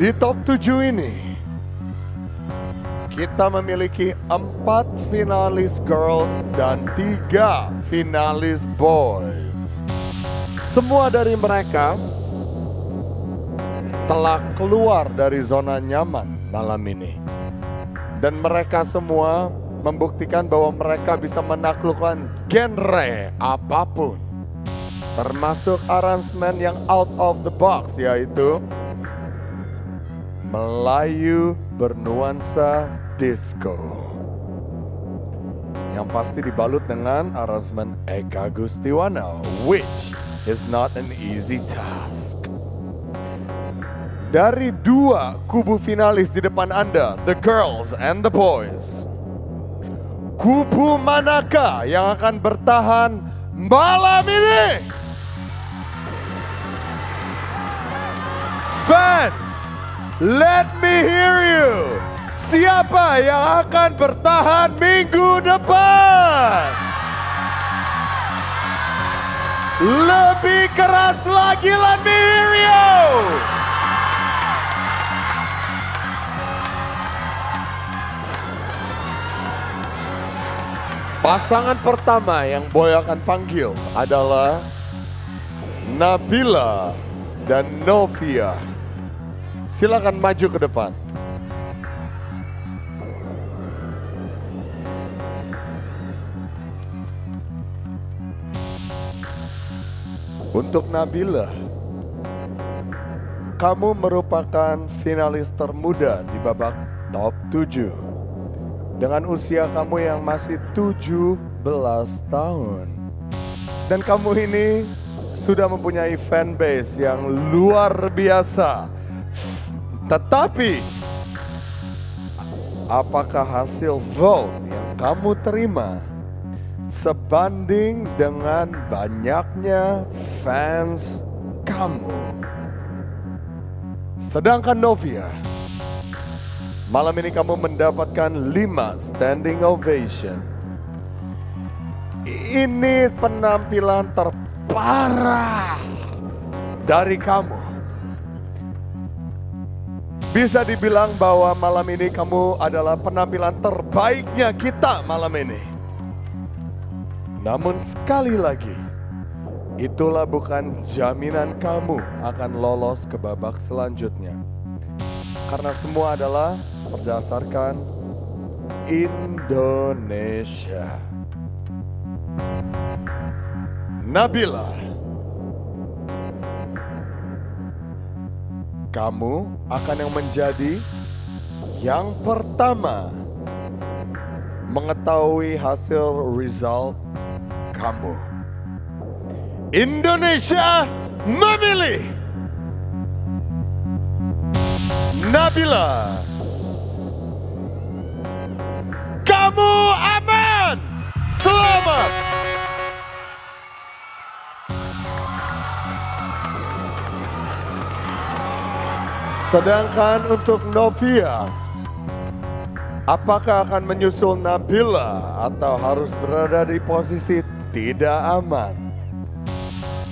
Di top 7 ini, kita memiliki empat finalis girls dan tiga finalis boys. Semua dari mereka telah keluar dari zona nyaman malam ini. Dan mereka semua membuktikan bahwa mereka bisa menaklukkan genre apa pun. Termasuk aransemen yang out of the box yaitu Melayu bernuansa disco. Yang pasti dibalut dengan aransemen Eka Gustiwana, which is not an easy task. Dari dua kubu finalis di depan Anda, the girls and the boys. Kubu manakah yang akan bertahan malam ini? Fans, let me hear you. Siapa yang akan bertahan minggu depan? Lebih keras lagi, let me hear you. Pasangan pertama yang Boy akan panggil adalah Nabila dan Novia. Silakan maju ke depan. Untuk Nabila, kamu merupakan finalis termuda di babak top 7 dengan usia kamu yang masih 17 tahun. Dan kamu ini sudah mempunyai fanbase yang luar biasa. Tetapi apakah hasil vote yang kamu terima sebanding dengan banyaknya fans kamu? Sedangkan Novia, Malam ini kamu mendapatkan lima standing ovation. Ini penampilan terparah dari kamu. Bisa dibilang bahwa malam ini kamu adalah penampilan terbaiknya kita malam ini. Namun sekali lagi, itulah bukan jaminan kamu akan lolos ke babak selanjutnya. Karena semua adalah berdasarkan Indonesia. Nabila, kamu akan yang menjadi yang pertama mengetahui hasil result kamu. Indonesia memilih Nabila. Kamu aman. Selamat. Sedangkan untuk Novia, apakah akan menyusul Nabila atau harus berada di posisi tidak aman?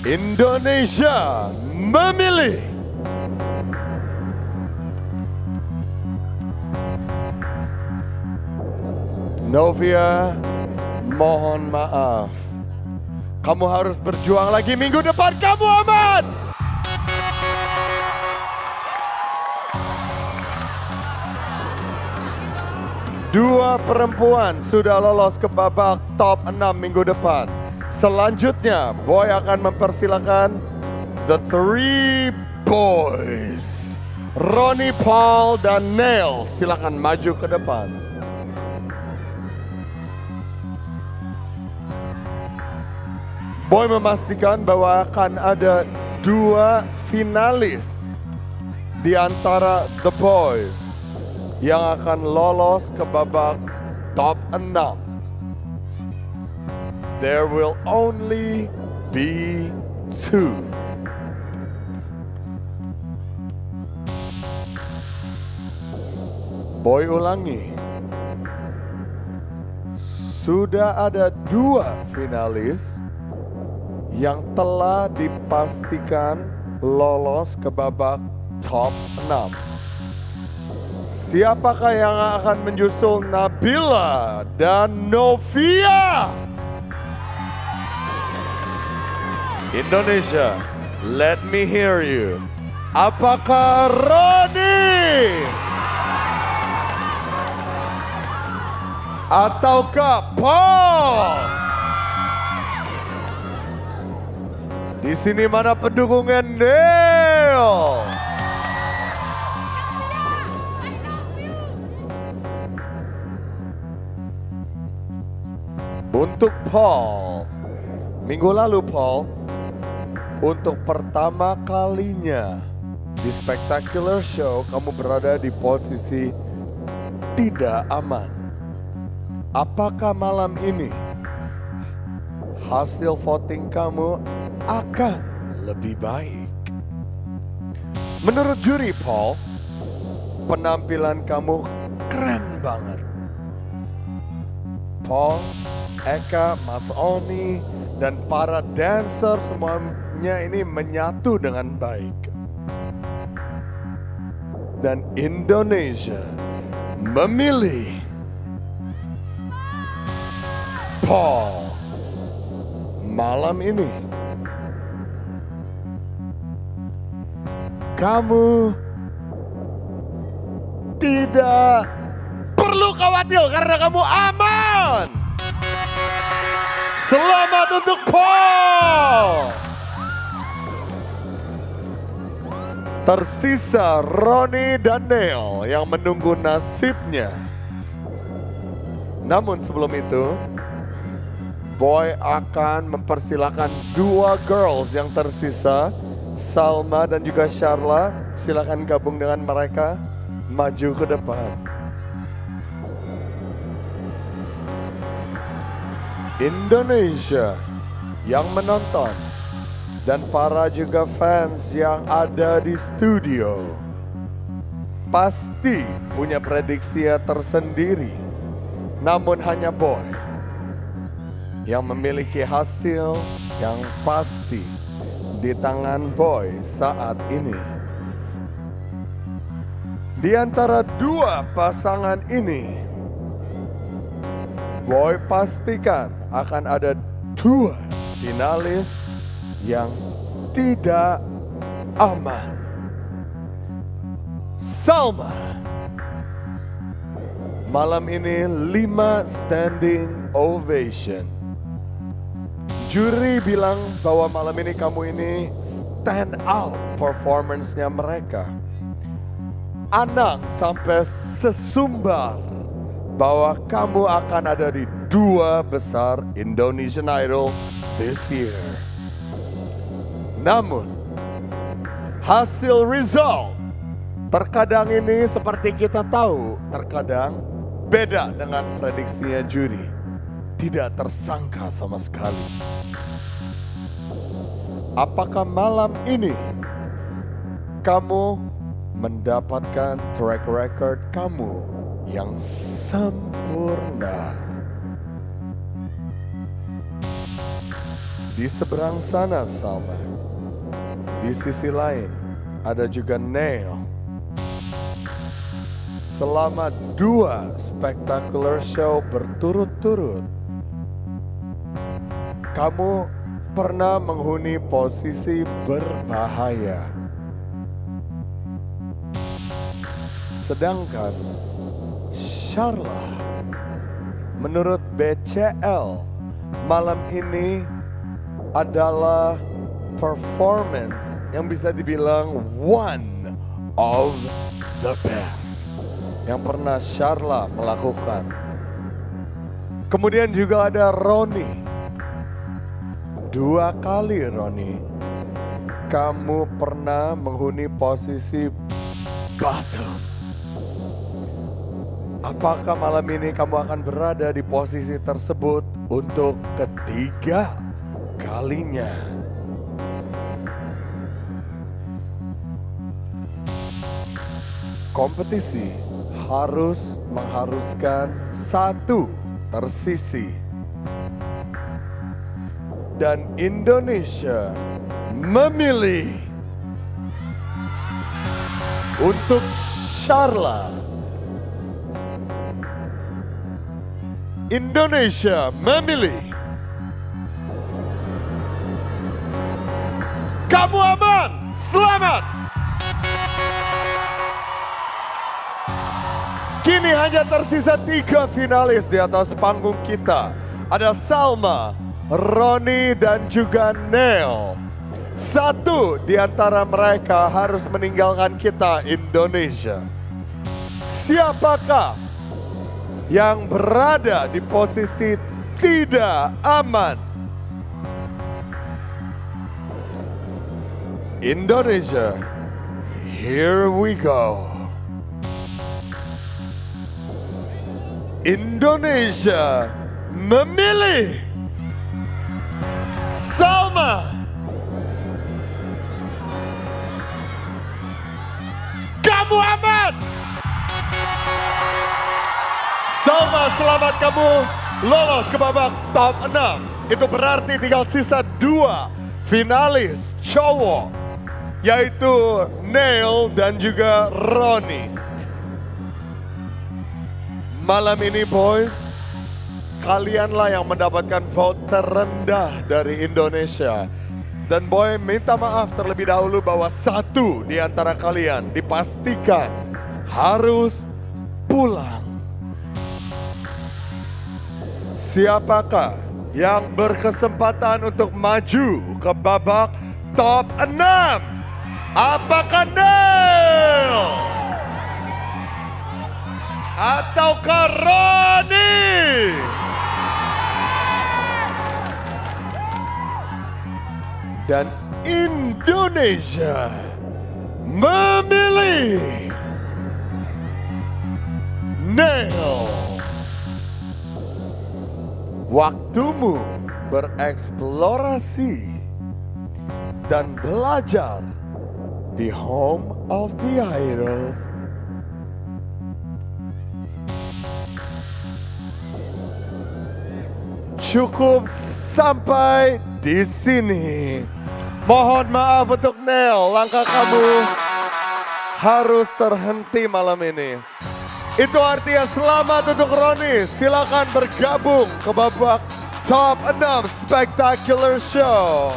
Indonesia memilih Novia, mohon maaf. Kamu harus berjuang lagi minggu depan. Kamu aman. Dua perempuan sudah lolos ke babak top 6 minggu depan. Selanjutnya, Boy akan mempersilakan The Three Boys. Ronnie, Paul, dan Neil silakan maju ke depan. Boy memastikan bahwa akan ada dua finalis di antara The Boys yang akan lolos ke babak top 6. There will only be two. Boy ulangi. Sudah ada dua finalis yang telah dipastikan lolos ke babak top 6. Siapakah yang akan menyusul Nabila dan Novia? Indonesia, let me hear you. Apakah Roni? Ataukah Paul? Di sini mana pendukungnya Neil? Untuk Paul, minggu lalu Paul, untuk pertama kalinya di Spectacular Show kamu berada di posisi tidak aman. Apakah malam ini hasil voting kamu akan lebih baik? Menurut juri Paul, penampilan kamu keren banget. Paul, Eka, Mas Oni, dan para dancer semuanya ini menyatu dengan baik. Dan Indonesia memilih Paul malam ini. Kamu tidak perlu khawatir karena kamu aman. Selamat untuk Paul. Tersisa Roni dan Neil yang menunggu nasibnya. Namun sebelum itu, Boy akan mempersilahkan dua girls yang tersisa, Salma dan juga Sharla. Silakan gabung dengan mereka, maju ke depan. Indonesia yang menonton dan para juga fans yang ada di studio pasti punya prediksi tersendiri. Namun hanya Boy yang memiliki hasil yang pasti di tangan Boy saat ini. Di antara dua pasangan ini, Boy pastikan akan ada dua finalis yang tidak aman. Salma. Malam ini lima standing ovation. Juri bilang bahwa malam ini kamu ini stand out performance-nya mereka. Anang sampai sesumbar bahwa kamu akan ada di dua besar Indonesian Idol this year. Namun, hasil result terkadang ini seperti kita tahu, terkadang beda dengan prediksinya juri. Tidak tersangka sama sekali. Apakah malam ini kamu mendapatkan track record kamu yang sempurna? Di seberang sana Salma. Di sisi lain ada juga Neil. Selama dua spectacular show berturut-turut, kamu pernah menghuni posisi berbahaya. Sedangkan Sharla menurut BCL malam ini adalah performance yang bisa dibilang one of the best yang pernah Sharla melakukan. Kemudian juga ada Roni. Dua kali Roni, kamu pernah menghuni posisi bottom. Apakah malam ini kamu akan berada di posisi tersebut untuk ketiga kalinya? Kompetisi harus mengharuskan satu tersisi. Dan Indonesia memilih untuk Sharla Indonesia memilih Kamu aman, selamat. Kini hanya tersisa tiga finalis di atas panggung kita. Ada Salma, Roni dan juga Neo. Satu di antara mereka harus meninggalkan kita Indonesia. Siapakah yang berada di posisi tidak aman? Indonesia, here we go. Indonesia memilih Salma. Kamu aman. Salma selamat kamu lolos ke babak top 6. Itu berarti tinggal sisa dua finalis cowok yaitu Neil dan juga Ronnie. Malam ini boys, kalianlah yang mendapatkan vote terendah dari Indonesia. Dan boy minta maaf terlebih dahulu bahwa satu di antara kalian dipastikan harus pulang. Siapakah yang berkesempatan untuk maju ke babak top 6? Apakah Neil? Atau Roni? Dan Indonesia memilih Neil. Waktumu bereksplorasi dan belajar the home of the idols. Cukup sampai di sini. Mohon maaf untuk Nel, langkah kamu harus terhenti malam ini. Itu artinya selamat untuk Roni. Silakan bergabung ke babak top 6 Spectacular Show.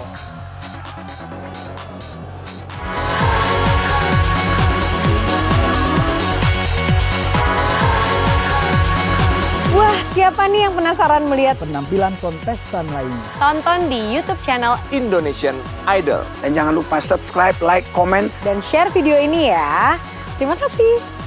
Wah, siapa nih yang penasaran melihat penampilan kontestan lainnya? Tonton di YouTube channel Indonesian Idol. Dan jangan lupa subscribe, like, komen, dan share video ini ya. Terima kasih.